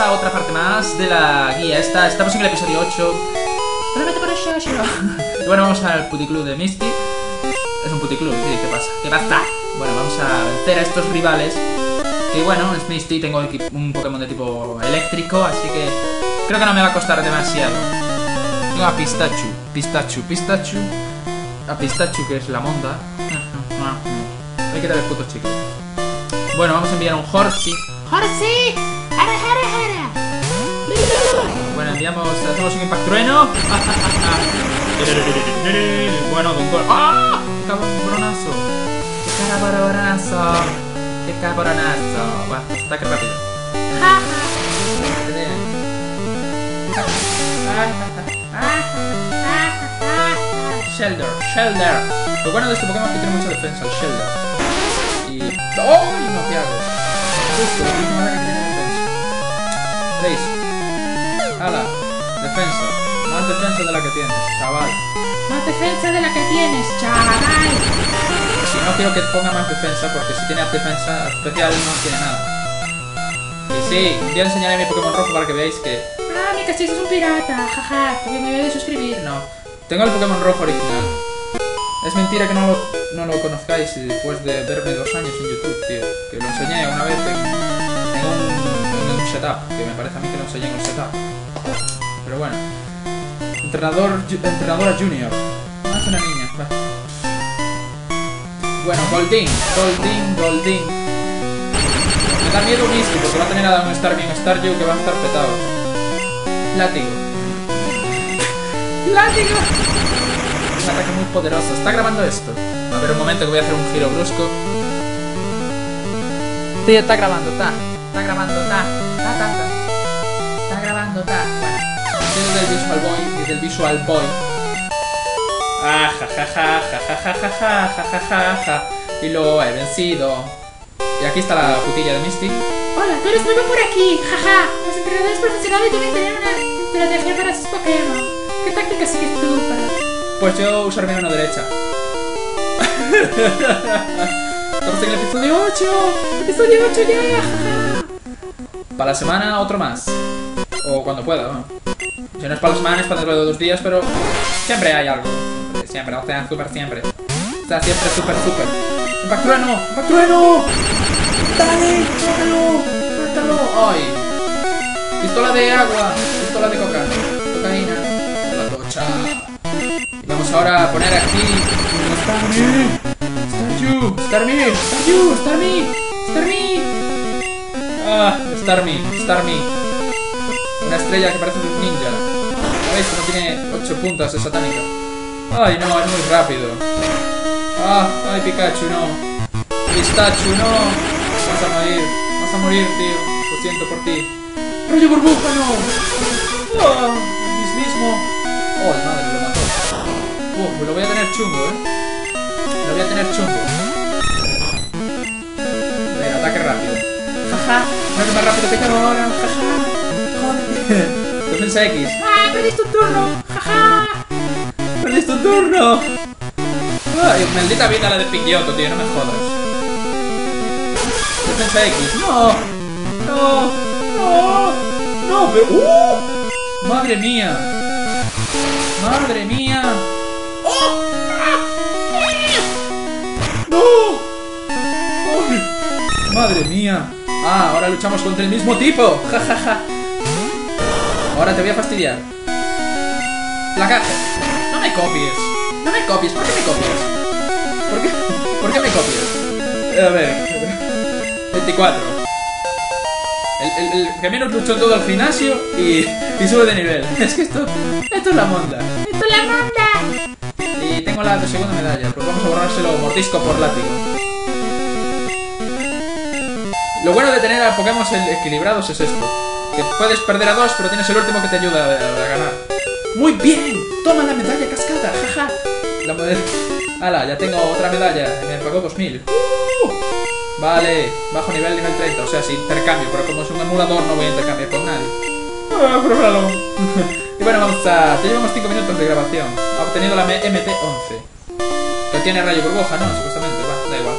a otra parte más de la guía. Esta, estamos en el episodio 8. Y bueno, vamos al puticlub de Misty. Es un puticlub, sí, ¿qué pasa? ¿Qué pasa? Bueno, vamos a vencer a estos rivales. Que bueno, es Misty, tengo un Pokémon de tipo eléctrico, así que creo que no me va a costar demasiado. Tengo a Pistachu, Pistachu, Pistachu. A Pistachu, que es la monda. Hay que quitar el puto chicle. Bueno, vamos a enviar un Horsey. ¡Horsey! Bueno, tiramos, hacemos un impact trueno. bueno, con cor... ¡Ah! ¡Qué cabronazo! ¡Qué cabronazo! ¡Qué cabronazo! Va, ataque rápido. Shelter, Shelter. Lo bueno de este Pokémon es que tiene mucha defensa, el Shelter. Y. ¡Oh! Y no. Justo, Ala, defensa. Más defensa de la que tienes, chaval. Más defensa de la que tienes, chaval. Si no quiero que ponga más defensa, porque si tienes defensa especial no tiene nada. Y sí, un día enseñaré mi Pokémon rojo para que veáis que... Ah, mi castizo es un pirata, jaja, porque me voy a suscribir. No, tengo el Pokémon rojo original. Es mentira que no lo, no lo conozcáis después de verme dos años en YouTube, tío. Que lo enseñé una vez en, un, un setup, que me parece a mí que lo enseñé en un setup. Pero bueno. Entrenador, entrenadora junior. Ah, es una niña. Va. Bueno, Golding, Golding, Golding. Me da miedo Misty porque va a tener a un Starmie y un Staryu que van a estar petados. Látigo. ¡Látigo! Un ataque muy poderoso. ¿Está grabando esto? A ver, un momento que voy a hacer un giro brusco. Sí, está grabando, está. Está grabando, está, Desde el Visual Boy, desde el Visual Boy. Ah, ja, ja, ja, ja, ja, ja, ja, ja, ja, ja. Y lo he vencido. Y aquí está la putilla de Misty. Hola, tú eres nuevo por aquí, jaja. Los entrenadores profesionales deben tener una estrategia para sus Pokémon. ¿Qué táctica sigues tú para...? Pues yo usar mi mano derecha. Estamos en el episodio 8. ¡Episodio 8 ya! Para la semana, otro más. O cuando pueda, ¿no? Si no es para la semana, es para dentro de dos días, pero siempre hay algo. Siempre, o sea, siempre. O sea, siempre súper, súper. ¡Impact trueno! ¡Impact trueno! ¡Dale! ¡Ay! Pistola de agua. Pistola de coca. Cocaína. La tocha. Y vamos ahora a poner aquí. Starmie. Staryu. Starmie. Staryu. Starmie. Starmie. Ah, Starmie. Starmie. Una estrella que parece un ninja. ¿Veis cómo tiene 8 puntas de satánica? Ay, no, es muy rápido. Ah, ay, Pikachu, no. Pistachu, no. Vas a morir. Vas a morir, tío. Lo siento por ti. ¡Rayo burbuja, no! ¡Ah! El mismismo. Oh, madre, lo mató. Uh, pues lo voy a tener chungo, ¿eh? Lo voy a tener chungo. Venga, ataque rápido. Jaja. No es más rápido que yo ahora. Jaja. Joder. Defensa X. ¡Ah, perdiste un turno! ¡Jaja! ¡Perdiste un turno! Ay, maldita vida la de Pidgeotto, tío, no me jodas. Defensa X. No. No. No. No, pero... ¡Uh! ¡Madre mía! ¡Madre mía! ¡Oh! ¡No! ¡Madre mía! Ah, ahora luchamos contra el mismo tipo. Ja, ja, ja. Ahora te voy a fastidiar. Placaje. No me copies. No me copies. ¿Por qué me copias? ¿Por qué? ¿Por qué me copias? A ver. 24. El, el, el que menos luchó todo el gimnasio y, y sube de nivel. Es que esto, esto es la monda. ¡Esto es la manda! Y tengo la segunda medalla, pues vamos a borrárselo mordisco por látigo. Lo bueno de tener a Pokémon equilibrados es esto. Que puedes perder a dos, pero tienes el último que te ayuda a, ganar. ¡Muy bien! ¡Toma la medalla cascada! ¡Jaja! La medalla... ¡Hala! Ya tengo otra medalla. Me pagó 2000. ¡Uh! Vale, bajo nivel, nivel 30. O sea, si intercambio, pero como es un emulador no voy a intercambiar con nadie. ¡Ah, pruébalo! y bueno, vamos a... Ya llevamos 5 minutos de grabación. Ha obtenido la MT-11. Que tiene rayo burbuja, ¿no? Supuestamente, va, da igual.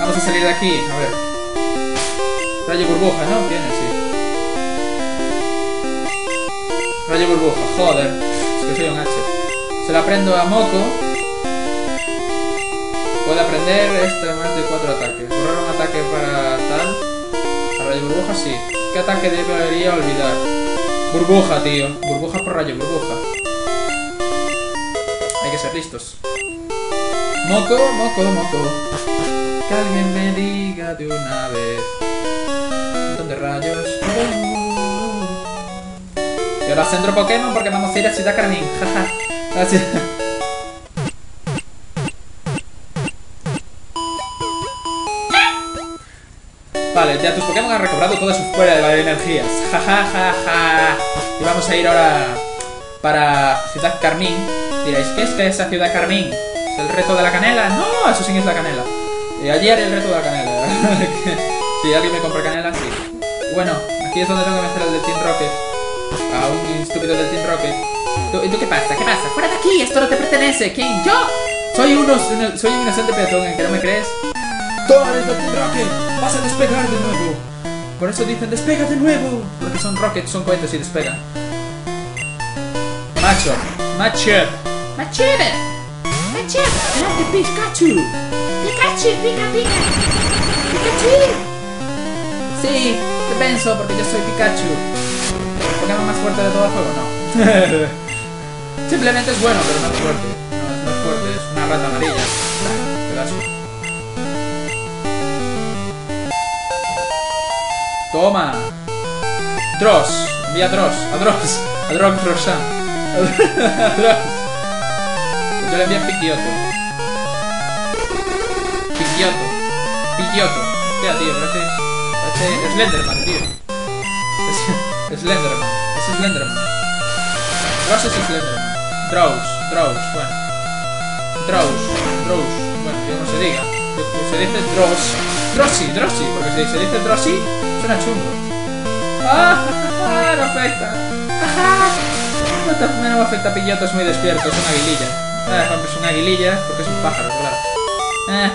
Vamos a salir de aquí, a ver. Rayo burbuja, ¿no? Tiene, Rayo burbuja, joder. Es que soy un H. Se la aprendo a Moco. Puede aprender este más de cuatro ataques. Borrar un ataque para tal. A rayo burbuja, sí. ¿Qué ataque debería olvidar? Burbuja, tío. Burbuja por rayo, burbuja. Hay que ser listos. Moco, moco, moco. Que alguien me diga de una vez. Un montón de rayos. Ahora centro Pokémon porque vamos a ir a Ciudad Carmín. Jaja. Gracias. Vale, ya tus Pokémon han recobrado toda su fuera de energías. Ja, ja. Y vamos a ir ahora para Ciudad Carmín. Diréis, ¿qué es que esa Ciudad Carmín? ¿Es el reto de la canela? No, eso sí es la canela. Y ayer el reto de la canela. si alguien me compra canela, sí. Bueno, aquí es donde tengo que meter al del Team Rocket. A un estúpido del Team Rocket. ¿Tú, ¿Y tú qué pasa? ¿Qué pasa? ¡Fuera de aquí! ¡Esto no te pertenece! ¿Quién? ¿Yo? Soy, uno, soy un inocente peatón, ¿en que no me crees? ¡Tú eres del Team Rocket! ¡Vas a despegar de nuevo! Por eso dicen ¡despega de nuevo! Porque son rockets, son cohetes y despegan. Macho, macho. Machete. Machete. ¡Grande Pikachu! Pikachu, pica, pica. Pikachu. Sí, te penso porque yo soy Pikachu. ¿El Pokémon más fuerte de todo el juego? No. Simplemente es bueno, pero no es fuerte. No, es- no es fuerte, es una rata amarilla. Toma. Dross. Envía a Dross. A Dross. A Dross Roshan. A Dross. Yo le envié a Pidgeotto. Pidgeotto. Pidgeotto. Hostia, tío, parece... Parece Slenderman, tío. Slenderman. Es Slenderman. Dross es Slenderman. Drows. Drows. Bueno. Drows. Drows. Bueno, que no se diga. Se dice Dross. Drossy. Drossy. Porque si se dice Drossy, suena chungo. ¡Ah! ¡No afecta! No, te- no me afecta Pidgeotto, es muy despierto, es una aguililla. Ah, es una aguililla porque es un pájaro, claro.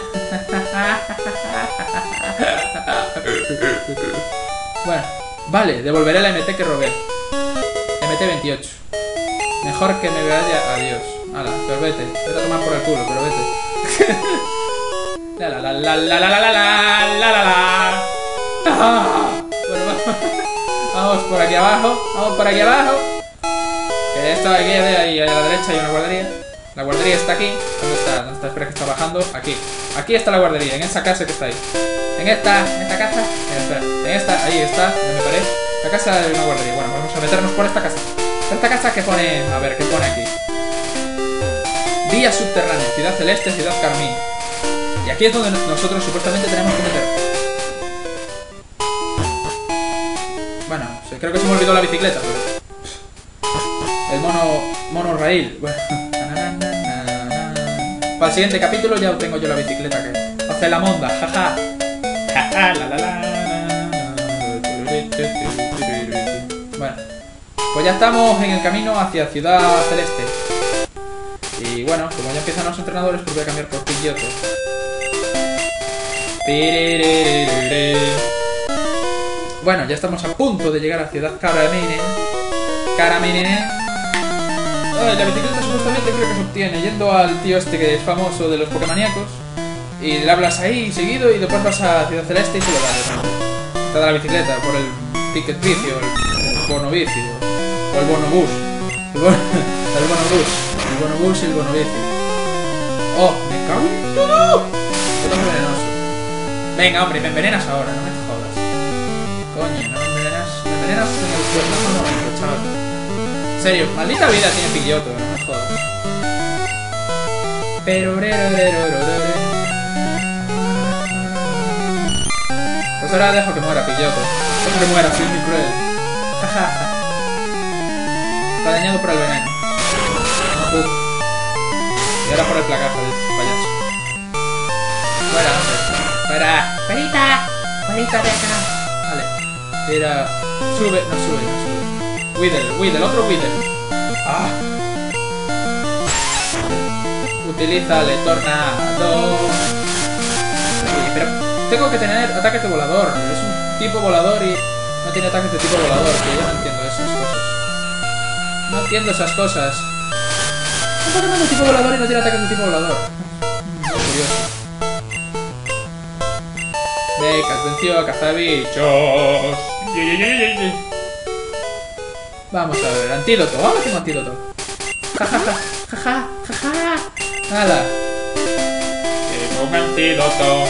Bueno, vale, devolveré la MT que robé. MT28. Mejor que me vaya. Adiós. Hala, pero vete. Vete a tomar por el culo, pero vete. La la la la la la la la la la. Ah. Vamos por aquí abajo. Vamos por aquí abajo. Que esto aquí de ahí a la derecha hay una guardería. La guardería está aquí. ¿Dónde está? ¿Dónde está? Espera que está bajando. Aquí. Aquí está la guardería, en esa casa que está ahí. En esta, en esta casa. espera, en esta, ahí está, ya me paré. La casa de una guardería. Bueno, vamos a meternos por esta casa. Esta casa que pone. A ver, ¿qué pone aquí? Vía subterránea, ciudad celeste, ciudad carmín. Y aquí es donde nos- nosotros supuestamente tenemos que meter. Bueno, creo que se me olvidó la bicicleta, pero. El mono. mono raíl. Bueno. Para el siguiente capítulo ya tengo yo la bicicleta que hace la monda, jaja. Jaja, la la la. Bueno, pues ya estamos en el camino hacia Ciudad Celeste. Y bueno, como ya empiezan los entrenadores, pues voy a cambiar por Pidgeotto. Bueno, ya estamos a punto de llegar a Ciudad Caramine. Caramine. La bicicleta supuestamente creo que se obtiene yendo al tío este que es famoso de los Pokémoníacos. Y le hablas ahí seguido y después vas a Ciudad Celeste y se lo das. Te da la bicicleta por el ticket vicio, el, bono vicio, o el bono bus. El bono, el bono bus, el bono bus y el bono vicio. Oh, me cago en todo. Tan venenoso. Venga, hombre, me envenenas ahora, no me jodas. Coño, no me envenenas. Me envenenas en el cuerno momento, chaval. En serio, maldita vida tiene Pidgeotto, no jodas. Pero Pues ahora dejo que muera Pidgeotto. Dejo que muera, soy muy cruel. Está dañado por el veneno. Y ahora por el placaje del payaso. Fuera, hombre. Fuera. Fuerita. Fuerita de acá. Vale. Era. Sube, no sube, no sube. Whittle, Whittle, otro Whittle. Ah. Utilízale tornado. Oye, pero tengo que tener ataques de volador. Es un tipo volador y no tiene ataques de tipo volador. Que yo no entiendo esas cosas. No entiendo esas cosas. Un Pokémon de tipo volador y no tiene ataques de tipo volador. Muy curioso. Becas venció a cazabichos. Vamos a ver, antídoto. Vamos a un antídoto. Ja, ja, ja, ja, ja, ja, ja. Nada. Tengo un antídoto.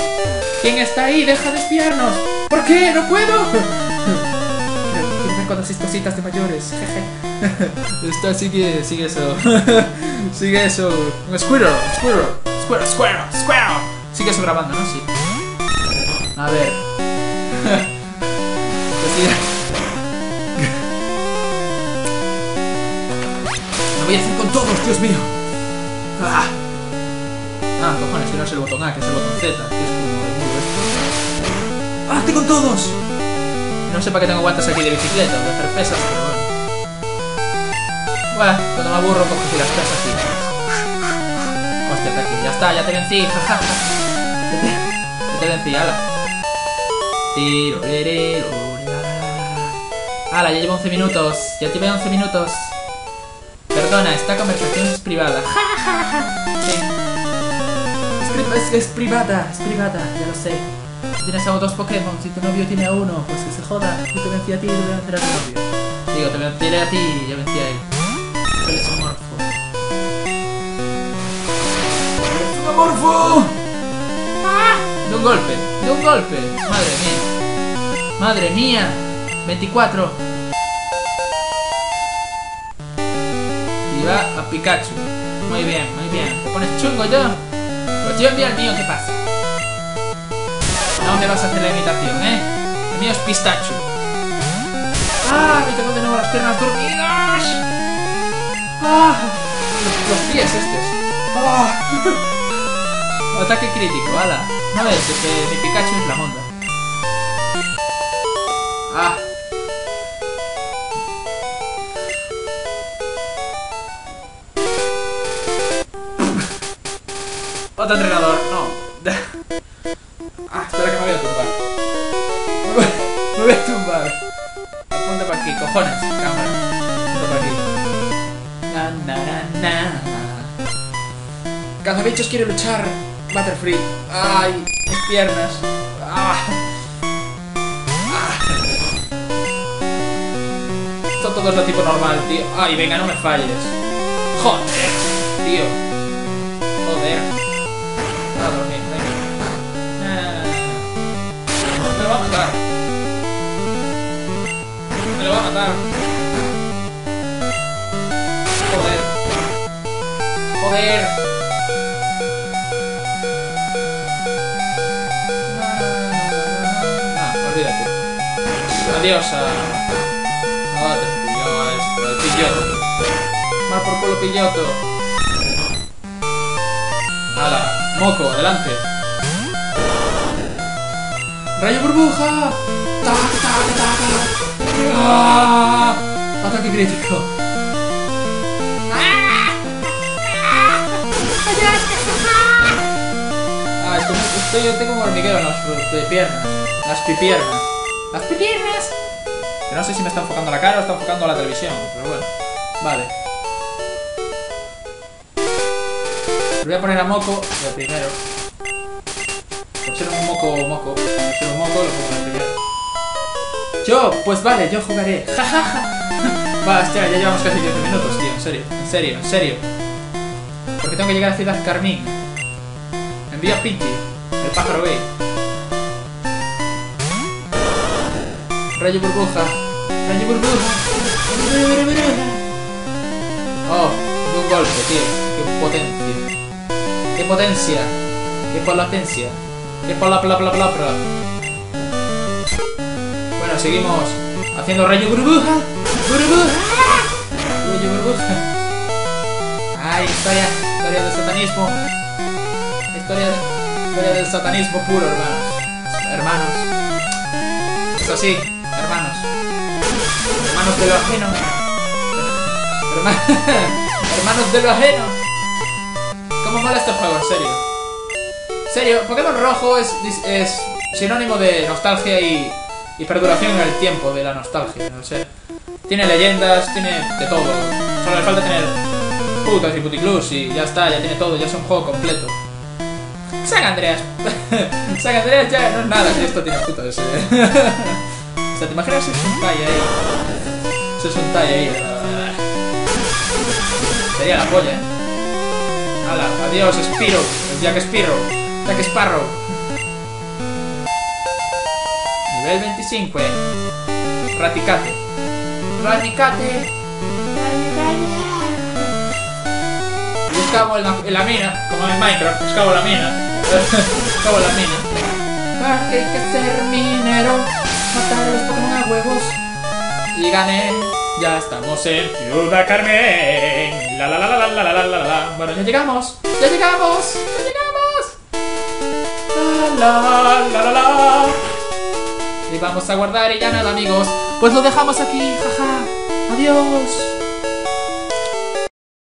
¿Quién está ahí? ¡Deja de espiarnos! ¿Por qué? ¡No puedo! Con esas cositas de mayores. Está, sigue, sigue eso. sigue eso. Un Squirrel, Squirrel, Squirrel, Squirrel, Squirrel. Sigue eso grabando, ¿no? Sí. A ver. voy a hacer con todos, Dios mío. Ah. Ah, cojones, que no es el botón A, que es el botón Z, que es como. ¡Hazte con todos! No sé para qué tengo guantes aquí de bicicleta, de hacer pesas, pero bueno. Bueno, cuando me aburro cojo así las pesas y... Hostia, ataque. Ya está, ya te vencí, jajaja. Ya te, vencí, ala. Tiro, lere. Ala, ya llevo 11 minutos. Ya llevo 11 minutos. Perdona, esta conversación es privada. Es, es- es privada, es privada, ya lo sé. Si tienes a dos Pokémon, si tu novio tiene a uno, pues que se joda. Yo te vencí a ti y te voy a vencer a tu novio. Digo, te venceré a ti y yo vencí a él. Eres un morfo. ¡Eres un amorfo! De un golpe, de un golpe. Madre mía. Madre mía. 24. A Pikachu. Muy bien, muy bien. ¿Te pones chungo ya? Pues yo envío el mío, ¿qué pasa? No me vas a hacer la imitación, ¿eh? El mío es pistacho. ¡Ah! Me tengo de nuevo las piernas dormidas. ¡Ah! Los, pies estos. ¡Ah! Ataque crítico, ala. No ves, mi Pikachu es la monda. ¡Ah! Otro entrenador, no. Ah, espera que me voy a tumbar. Me voy, me voy a tumbar. Apunta para aquí, cojones, cámara. Apunta para aquí. Na, na, na, na. Cazabichos quiere luchar. Butterfree. Ay, mis piernas. Ah. Ah. Son todos de tipo normal, tío. Ay, venga, no me falles. Joder, tío. Joder. A dormir, venga. Ah. Me lo va a matar. Me lo va a matar. Joder. Joder. Ah, olvídate. Adiós a... a Butterfree, a esto, al pilloto. Más por culo pilloto. Hala, moco, adelante. ¡Rayo burbuja! ¡Tac, tac, tac! ¡Ah! Ataque crítico. Ah, esto, esto yo tengo un hormiguero en las piernas. Las pipiernas. Las pipiernas. Que no sé si me está enfocando la cara o está enfocando la televisión, pero bueno. Vale. Voy a poner a Moco de primero. Por un moco moco. Por un moco lo pongo de primero. Yo, pues vale, yo jugaré. Va, hostia, ya llevamos casi 10 minutos, tío. En serio, en serio, en serio. Porque tengo que llegar a Ciudad Carmín. Envío a Pinky, el pájaro gay. Rayo burbuja. Rayo burbuja. Oh, de un golpe, tío. Qué potencia. Qué potencia. Qué potencia. Qué pala pala pala. Bueno, seguimos haciendo rayo burbuja. Burbuja. Rayo burbuja. Ay, historia, historia del satanismo. Historia, historia del satanismo puro, hermanos. Hermanos. Es así, hermanos. Hermanos de lo ajeno. Herma- hermanos de lo ajeno. ¿Cómo mola este juego? En serio. En serio, Pokémon Rojo es, sinónimo de nostalgia y, y perduración en el tiempo de la nostalgia. No sé. Tiene leyendas, tiene de todo. Solo le falta tener putas y puticlus y ya está, ya tiene todo, ya es un juego completo. San Andreas. San Andreas ya no es nada si esto tiene putas. o sea, ¿te imaginas si es un talle ahí? Si es un talle ahí. Sería la polla, eh. Hala, adiós, Spiro. El Jack Spiro. Jack Sparrow. Nivel 25, eh. Raticate. Raticate. Buscamos la, la mina, como en Minecraft, buscamos la mina. buscamos la mina. Porque hay que ser minero, matar a los Pokémon a huevos. Y gané, ya estamos en Ciudad Carmen. La la la la la la la la la. Bueno, ya llegamos, ya llegamos, ya llegamos. La la la la la. Y vamos a guardar y ya nada, amigos. Pues lo dejamos aquí, jaja. Adiós.